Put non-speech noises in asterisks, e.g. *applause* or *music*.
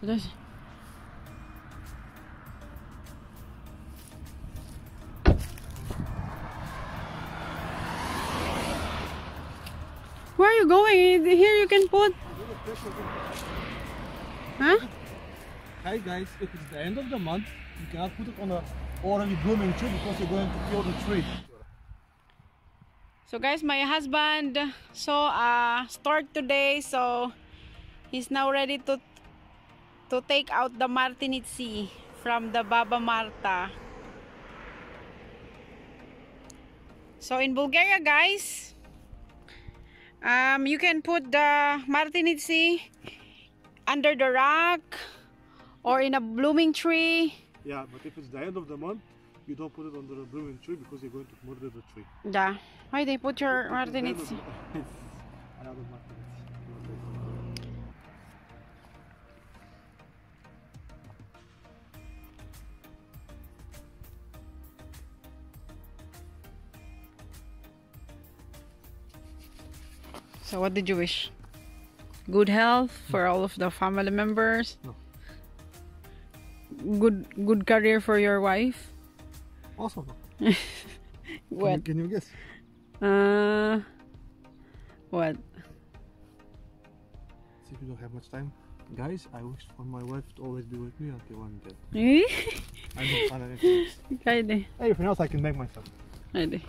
Where are you going? Here you can put. Huh? Hi guys, if it's the end of the month, you cannot put it on a already blooming tree because you're going to kill the tree. So guys, my husband saw a stork today, so he's now ready to to take out the Martinitsi from the Baba Marta. So in Bulgaria, guys, um, you can put the Martinitsi under the rock or in a blooming tree. Yeah, but if it's the end of the month, you don't put it under a blooming tree because you're going to murder the tree. Yeah. Why they put your If *laughs* So what did you wish? Good health for all of the family members. No. Good good career for your wife. Also, *laughs* What? Can, you, can you guess? Uh what? See if you don't have much time. Guys, I wish for my wife to always be with me until I'm dead. *laughs* I don't anything else. Everything else I can make myself. Pwede.